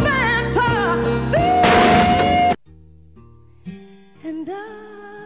fantasy. And I.